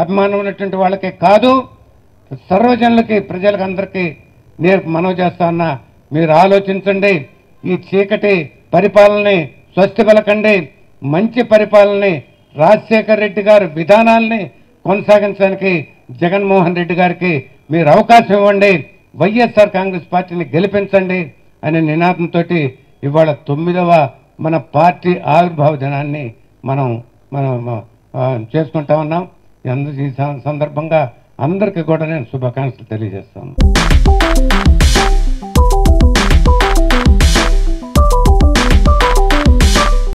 అభిమానం ఉన్నటువంటి వాళ్ళకే కాదు సర్వజనులకి ప్రజలకు అందరికీ నేను మనవి చేస్తా మీరు ఆలోచించండి ఈ చీకటి పరిపాలనని స్వస్తి పలకండి మంచి పరిపాలనని రాజశేఖర్ రెడ్డి గారి విధానాల్ని కొనసాగించడానికి జగన్మోహన్ రెడ్డి గారికి మీరు అవకాశం ఇవ్వండి వైఎస్ఆర్ కాంగ్రెస్ పార్టీని గెలిపించండి అనే నినాదంతో ఇవాళ తొమ్మిదవ మన పార్టీ ఆవిర్భావ దినాన్ని మనం మనం చేసుకుంటా ఉన్నాం. ఈ సందర్భంగా అందరికీ కూడా నేను శుభాకాంక్షలు తెలియజేస్తాను.